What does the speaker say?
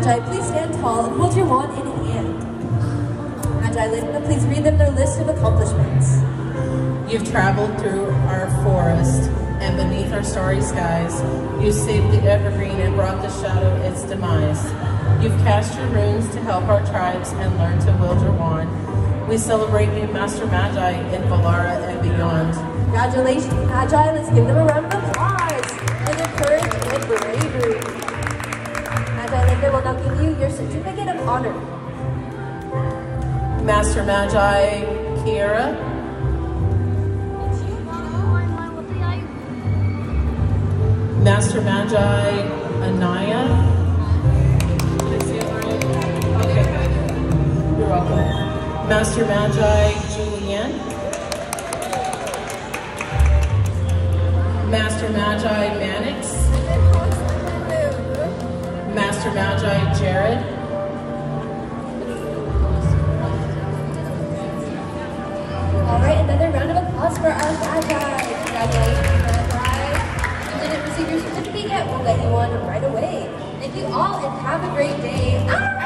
Magi, please stand tall and hold your wand in hand. Magi Linda, please read them their list of accomplishments. You've traveled through our forest and beneath our starry skies. You saved the evergreen and brought the shadow its demise. You've cast your runes to help our tribes and learned to wield your wand. We celebrate you, Master Magi, in Valara and beyond. Congratulations, Magi. Let's give them a round of applause. Magi will now give you your certificate of honor. Master Magi, Kiera, Master Magi Anaya. You're welcome. Master Magi Julianne. Master Magi Mannix. Master Magi Jared. All right, another round of applause for our Magi. Congratulations, Magi. You didn't receive your certificate yet, we'll get you one right away. Thank you all and have a great day. Ah!